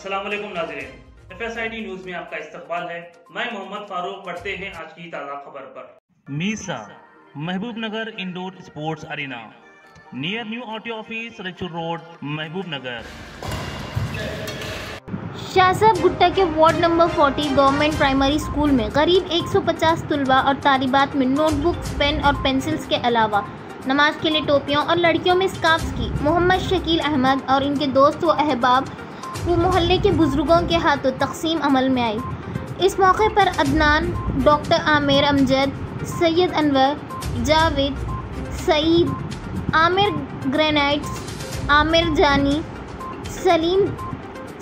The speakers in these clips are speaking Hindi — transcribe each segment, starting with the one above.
अस्सलाम वालेकुम नाजरीन F S I D news में आपका इस्तकबाल है। मैं मोहम्मद फारूक पढ़ते हैं आज की ताज़ा खबर पर। Misa Mahbubnagar indoor sports arena. Near new auto office Raichur road Mahbubnagar Shahsab Gutta के ward number 40 government primary school में करीब 150 तलबा और तालिबात में नोटबुक्स पेन और पेंसिल्स के अलावा नमाज़ के लिए टोपियों और लड़कियों में स्काफ्स की मोहम्मद शकील अहमद और इनके दोस्त व अहबाब वो मोहल्ले के बुज़ुर्गों के हाथों तकसीम अमल में आई। इस मौके पर अदनान, डॉक्टर आमिर अमजद, सैयद अनवर, जावेद, सईद, आमिर ग्रेनाइट्स, आमिर जानी, सलीम,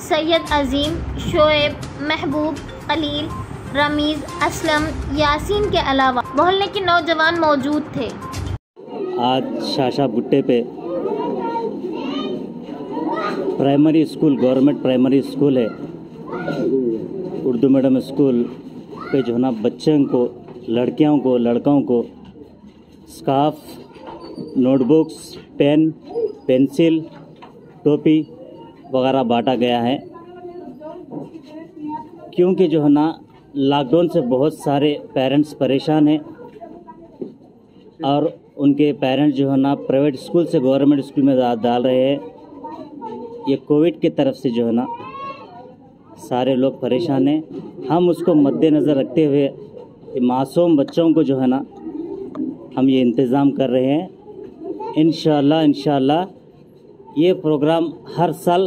सैयद अजीम, शोएब, महबूब, खलील, रमीज़, असलम, यासीन के अलावा मोहल्ले के नौजवान मौजूद थे। आज शाशा भुट्टे पे primary school government primary school है। उर्दू मीडियम स्कूल पे जो है ना बच्चों को, लड़कियों को, लड़कों को स्काफ नोटबुक्स पेन पेंसिल टोपी वगैरह बांटा गया है। क्योंकि जो है ना लॉकडाउन से बहुत सारे पेरेंट्स परेशान हैं और उनके पेरेंट्स जो है ना प्राइवेट स्कूल से गवर्नमेंट स्कूल में डाल रहे हैं। ये कोविड की तरफ़ से जो है ना, सारे लोग परेशान हैं। हम उसको मद्देनज़र रखते हुए मासूम बच्चों को जो है ना, हम ये इंतज़ाम कर रहे हैं। इन इंशाल्लाह ये प्रोग्राम हर साल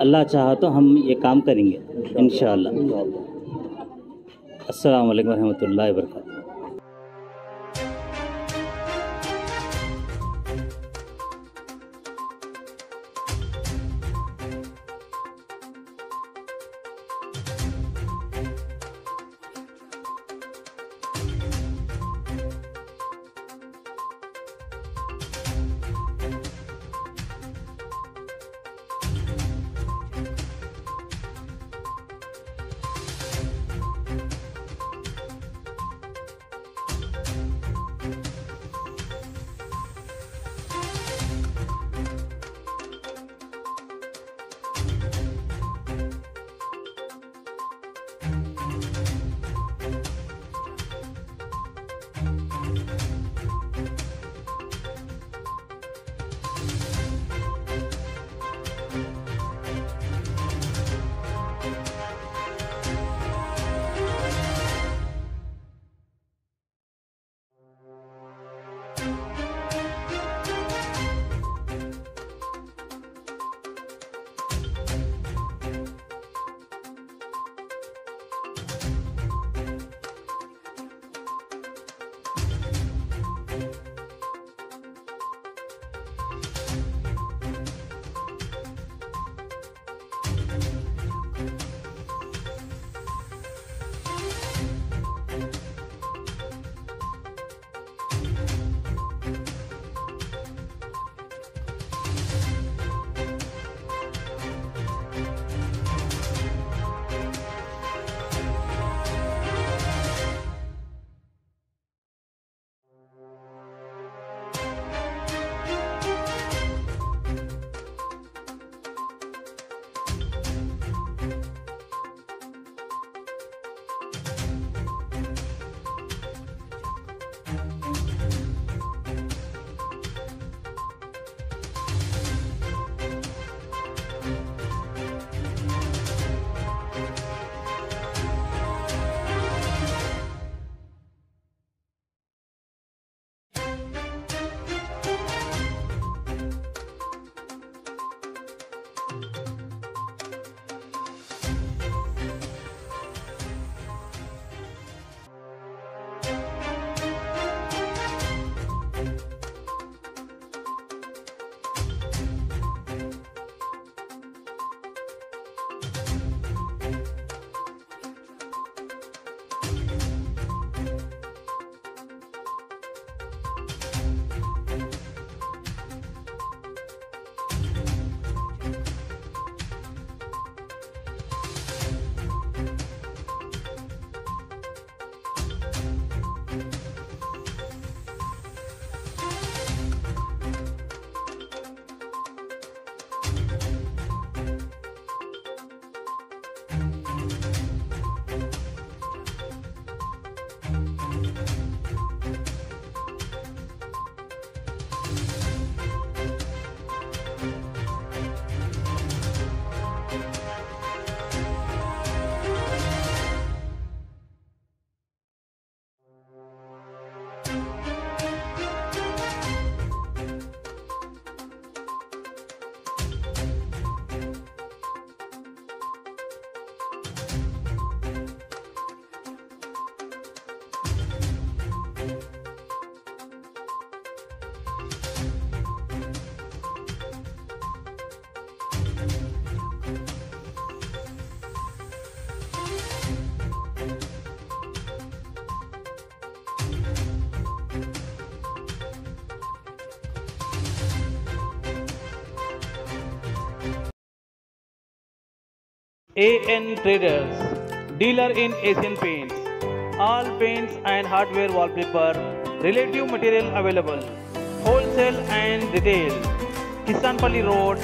अल्लाह चाहा तो हम ये काम करेंगे इन अस्सलाम वालेकुम रहमतुल्लाहि व AN Traders, dealer in Asian paints. All paints and hardware wallpaper, relative material available. Wholesale and retail. Kisanpalli Road,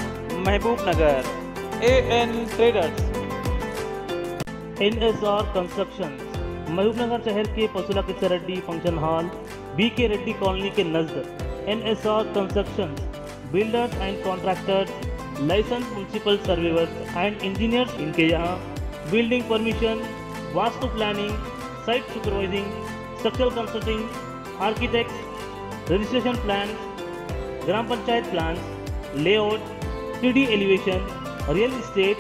Mehboob Nagar. AN Traders. NSR Constructions. Mahbubnagar शहर के पसुला किस्सा Reddy function hall B K Reddy colony के Najd N S R construction builders and contractors licence municipal surveyors and engineers इनके यहाँ building permission, vastu planning site supervising structural consulting architect registration plan gram panchayat plan layout three elevation real estate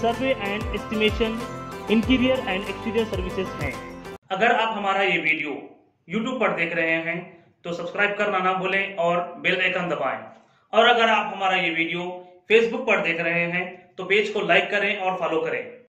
survey and estimation interior and exterior services हैं। अगर आप हमारा ये वीडियो YouTube पर देख रहे हैं तो सब्सक्राइब करना ना भूलें और बेल आइकन दबाएँ। और अगर आप हमारा ये वीडियो Facebook पर देख रहे हैं तो पेज को लाइक करें और फॉलो करें।